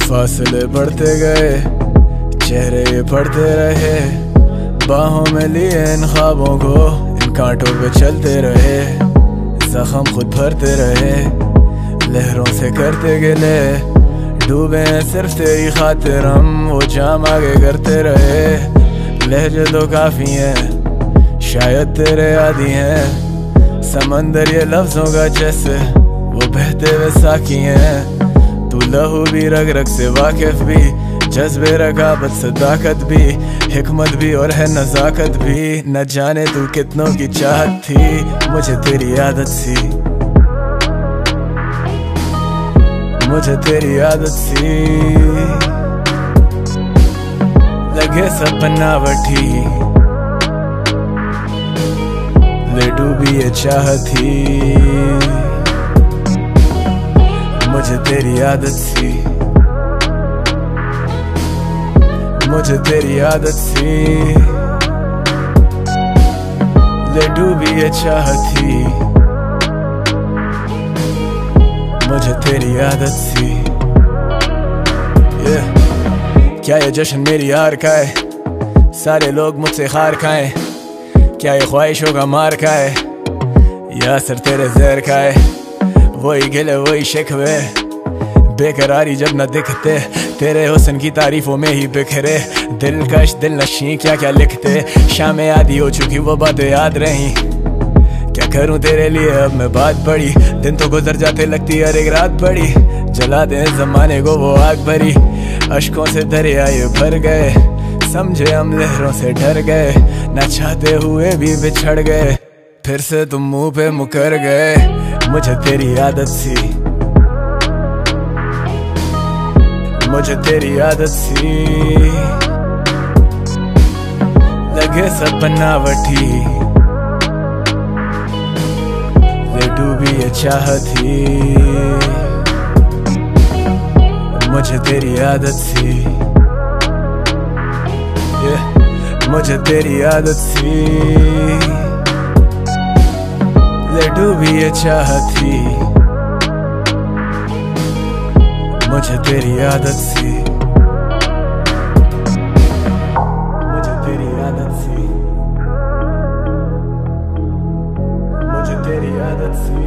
फासले बढ़ते गए, चेहरे ये पढ़ते रहे। बाहों में लिए इन ख्वाबों को, इन कांटों पे चलते रहे। जख्म खुद भरते रहे, लहरों से करते गिले। डूबे हैं सिर्फ़ तेरी खातिर, हम वो जाम आगे करते रहे। लहजे तो काफ़ी हैं, शायद तेरे आदि हैं। समंदर ये लफ्जों का जैसे, वो बहते हुए साकी हैं। लहू भी, रग रग से वाकिफ भी, जज्बे रकाबत सदाकत भी, हिकमत भी और है नजाकत भी। न जाने तू कितनों की चाहत थी, मुझे तेरी आदत सी। मुझे तेरी आदत सी। लगे सब बनावटी ले डूबी ये चाहती मुझे तेरी आदत सी। मुझे तेरी आदत सी। ले डूबी ये चाहती मुझे तेरी आदत सी। Yeah. क्या ये जश्न मेरी हार का है? सारे लोग मुझसे हार खाए। क्या ये ख्वाहिशों का मार का है या सर तेरे जहर का है? वही गिले, वही शिकवे बेकरारी जब न दिखते, तेरे हुसन की तारीफों में ही बिखरे। दिलकश दिल नशी, क्या क्या लिखते। शामें आदि हो चुकी वो बातें याद रही। क्या करूँ तेरे लिए? अब मैं बात पड़ी दिन तो गुजर जाते, लगती हर एक रात बड़ी जला दे जमाने को वो आग भरी। अशकों से दरिया ये भर गए। समझे हम लहरों से डर गए। न चाहते हुए भी बिछड़ गए। फिर से तुम मुँह पे मुकर गए। मुझे तेरी आदत सी। मुझे तेरी आदत सी। लगे सब बनावटी डूबी चाहती मुझे तेरी आदत सी. मुझे तेरी आदत सी। डूबी चाहती। मुझे तेरी आदत सी। मुझे तेरी आदत सी। मुझे तेरी आदत सी।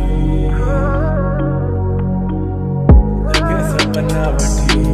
बनावटी।